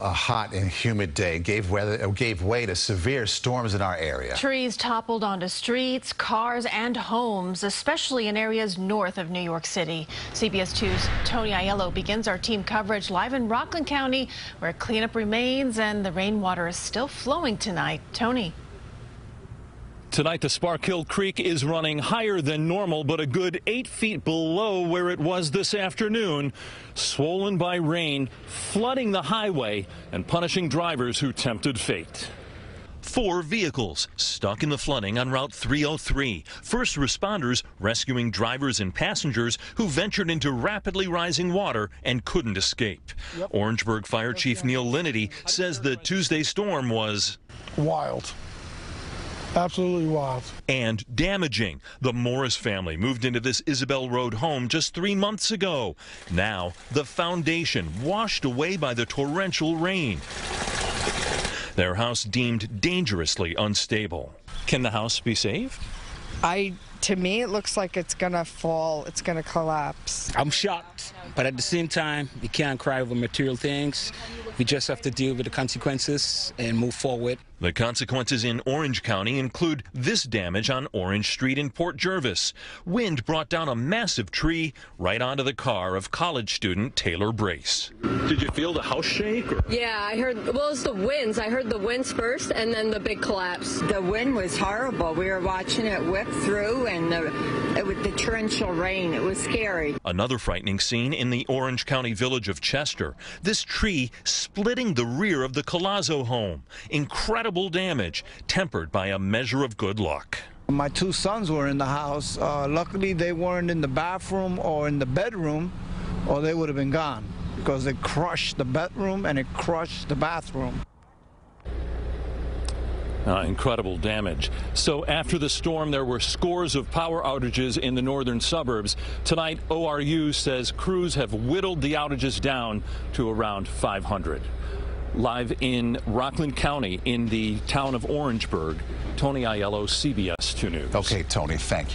A hot and humid day gave, weather, gave way to severe storms in our area. Trees toppled onto streets, cars, and homes, especially in areas north of New York City. CBS 2's Tony Aiello begins our team coverage live in Rockland County, where cleanup remains and the rainwater is still flowing tonight. Tony. Tonight, the Sparkill Creek is running higher than normal, but a good eight feet below where it was this afternoon, swollen by rain, flooding the highway and punishing drivers who tempted fate. Four vehicles stuck in the flooding on Route 303. First responders rescuing drivers and passengers who ventured into rapidly rising water and couldn't escape. Yep. Orangeburg Fire Chief Neil Linnity says the Tuesday storm was wild. Absolutely wild. And damaging. The Morris family moved into this Isabel Road home just three months ago. Now, the foundation washed away by the torrential rain. Their house deemed dangerously unstable. Can the house be saved? I to me it looks like it's gonna fall it's gonna collapse i'm shocked but at the same time you can't cry over material things we just have to deal with the consequences and move forward. The consequences in Orange County include this damage on Orange Street in Port Jervis. Wind brought down a massive tree right onto the car of college student Taylor Brace. Did you feel the house shake? Or? Yeah, I heard, well, it's the winds. I heard the winds first and then the big collapse. The wind was horrible. We were watching it whip through and the, it, with the torrential rain, it was scary. Another frightening scene in the Orange County village of Chester. This tree splitting the rear of the Colazzo home. Incredible damage, tempered by a measure of good luck. My two sons were in the house. Uh, luckily, they weren't in the bathroom or in the bedroom, or they would have been gone because they crushed the bedroom and it crushed the bathroom. Uh, incredible damage. So after the storm, there were scores of power outages in the northern suburbs. Tonight, ORU says crews have whittled the outages down to around 500. Live in Rockland County in the town of Orangeburg, Tony Aiello, CBS 2 News. Okay, Tony, thank you.